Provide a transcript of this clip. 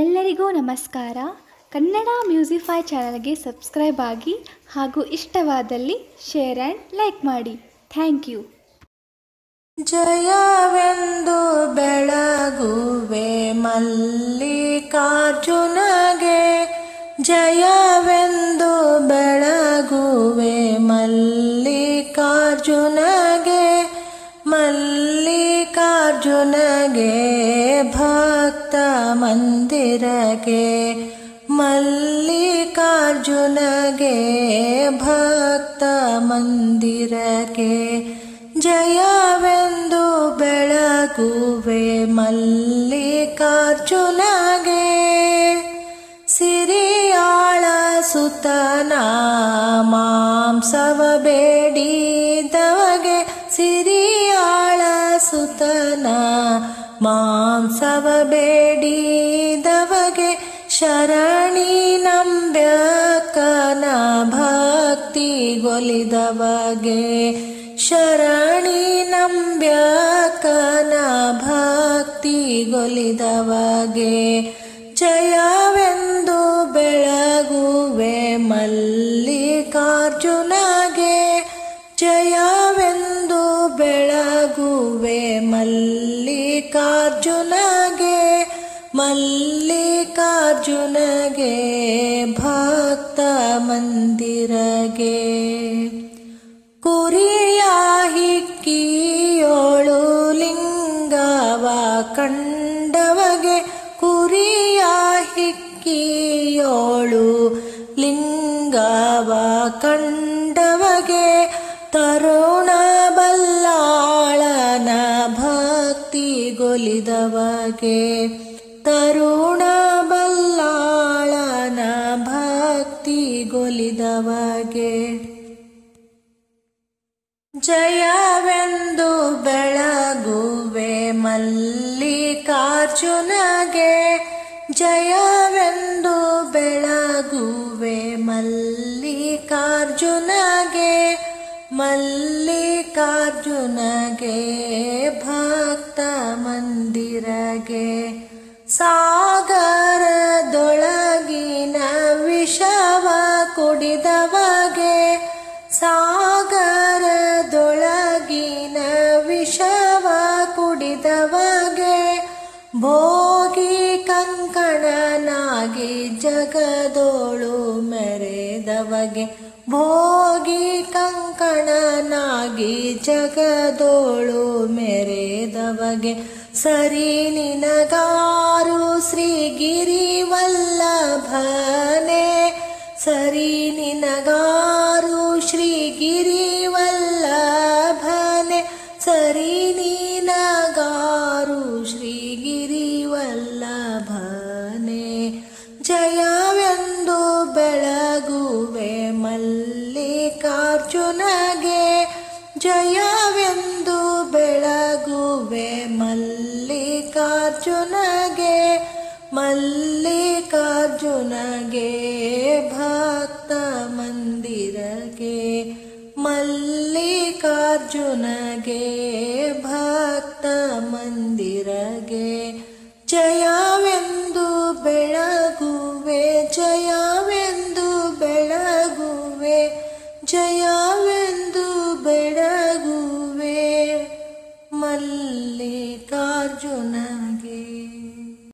ಎಲ್ಲರಿಗೂ ನಮಸ್ಕಾರ. ಕನ್ನಡ ಮ್ಯೂಸಿಫೈ ಚಾನಲ್ಗೆ ಸಬ್ಸ್ಕ್ರೈಬ್ ಆಗಿ ಹಾಗೂ ಇಷ್ಟವಾದಲ್ಲಿ ಶೇರ್ ಆ್ಯಂಡ್ ಲೈಕ್ ಮಾಡಿ. Thank you. ಜಯವೆಂದು ಬೆಳಗುವೆ ಮಲ್ಲಿಕಾರ್ಜುನಗೆ, ಜಯವೆಂದು ಬೆಳಗುವೆ ಮಲ್ಲಿಕಾರ್ಜುನಗೆ ಮಲ್ಲಿಕಾರ್ಜುನಗೆ ಭಕ್ತ मिर मल्लर्जुनगे जयवेन्दु बेळगुवे मल्लिकार्जुनगे सिरियाळ सुतना न मांसवेडि ಮಾಂಸವ ಬೇಡಿದವಗೆ ಶರಣಿ ನಂಬ್ಯಕನ ಭಕ್ತಿಗೊಲಿದವಗೆ ಶರಣಿ ನಂಬ್ಯಕನ ಭಕ್ತಿಗೊಲಿದವಗೆ ಜಯವೆಂದು ಬೆಳಗುವೆ ಮಲ್ಲಿಕಾರ್ಜುನಗೆ ಜಯವೆಂದು ಬೆಳಗುವೆ ಮಲ್ಲಿಕಾರ್ಜುನಗೆ ಮಲ್ಲಿಕಾರ್ಜುನಗೆ ಭಕ್ತ ಮಂದಿರಗೆ ಕುರಿಯ ಹಿಕ್ಕಿಯೋಳು ಲಿಂಗವ ಕಂಡವಗೆ ಕುರಿಯ ಹಿಕ್ಕಿಯೋಳು ಲಿಂಗವ ಕಂಡವಗೆ ತರುಣ ಬಲ್ಲಾಳನ ಭಕ್ತಿಗೊಲಿದವಗೆ ತರುಣ ಬಲ್ಲಾಳನ ಭಕ್ತಿಗೊಲಿದವಗೆ ಜಯವೆಂದು ಬೆಳಗುವೆ ಮಲ್ಲಿಕಾರ್ಜುನಗೆ. ಜಯವೆಂದು ಬೆಳಗುವೆ ಮಲ್ಲಿಕಾರ್ಜುನಗೆ. ಮಲ್ಲಿಕಾರ್ಜುನಗೆ ಭಕ್ತ ಮಂದಿರಗೆ. ಸಾಗರದೊಳಗಿನ ವಿಷವ ಕುಡಿದವಗೆ ಸಾಗರದೊಳಗಿನ ವಿಷವ ಕುಡಿದವಗೆ ಭೋಗಿ ಕಂಕಣನಾಗಿ ಜಗದೋಳು ಮೆರೆದವಗೆ ಭೋಗಿ ಕಂಕಣನಾಗಿ ಜಗದೋಳು ಮೆರೆದವಗೆ ಸರಿ ನಿನಗಾರು ಶ್ರೀಗಿರಿ ವಲ್ಲಭನೆ ಸರಿ ನಿನಗಾರು ಶ್ರೀಗಿರಿ ವಲ್ಲಭನೆ ಸರಿ ನಿನಗಾರು ಶ್ರೀಗಿರಿ ವಲ್ಲಭನೆ ಜಯವೆಂದು ಮಲ್ಲಿಕಾರ್ಜುನಗೆ ಜಯವೆಂದು ಬೆಳಗುವೆ ಮಲ್ಲಿಕಾರ್ಜುನಗೆ ಮಲ್ಲಿಕಾರ್ಜುನಗೆ ಭಕ್ತ ಮಂದಿರಗೆ ಮಲ್ಲಿಕಾರ್ಜುನಗೆ ಭಕ್ತ ಮಂದಿರಗೆ ಜಯವೆಂದು